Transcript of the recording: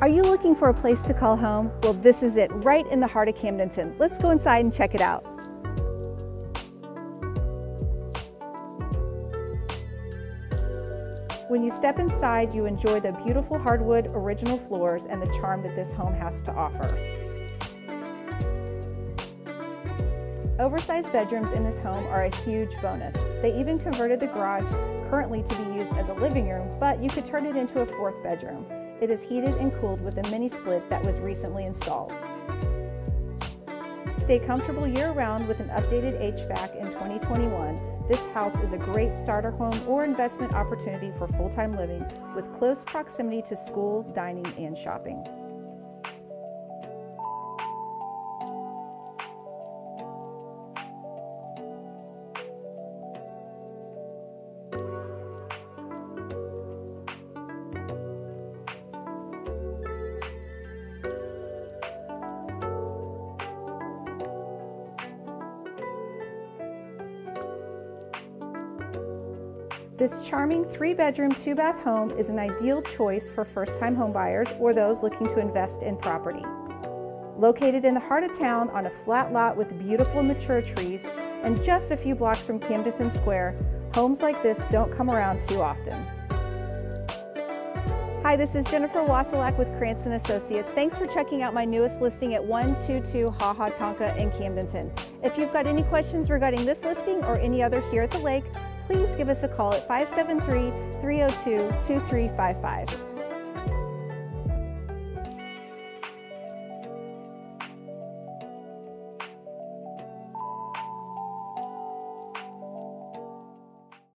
Are you looking for a place to call home? Well, this is it, right in the heart of Camdenton. Let's go inside and check it out. When you step inside, you enjoy the beautiful hardwood original floors and the charm that this home has to offer. Oversized bedrooms in this home are a huge bonus. They even converted the garage currently to be used as a living room, but you could turn it into a fourth bedroom. It is heated and cooled with a mini split that was recently installed. Stay comfortable year-round with an updated HVAC in 2021 this house is a great starter home or investment opportunity for full-time living with close proximity to school, dining, and shopping. This charming three bedroom, two bath home is an ideal choice for first time homebuyers or those looking to invest in property. Located in the heart of town on a flat lot with beautiful mature trees and just a few blocks from Camdenton Square, homes like this don't come around too often. Hi, this is Jennifer Wasilak with Krantz and Associates. Thanks for checking out my newest listing at 122 Ha Ha Tonka in Camdenton. If you've got any questions regarding this listing or any other here at the lake, please give us a call at 573 302 2355.